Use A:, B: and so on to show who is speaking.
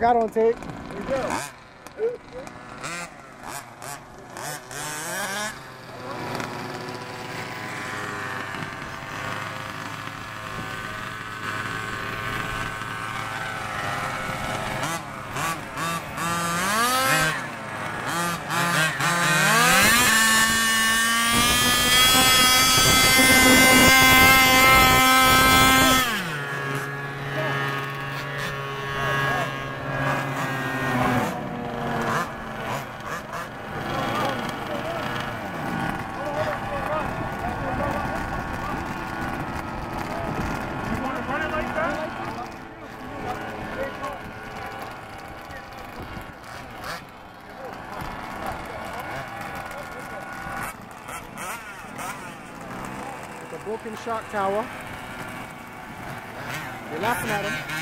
A: got on tape.
B: Here you go.
A: Broken shock tower. You're laughing at him.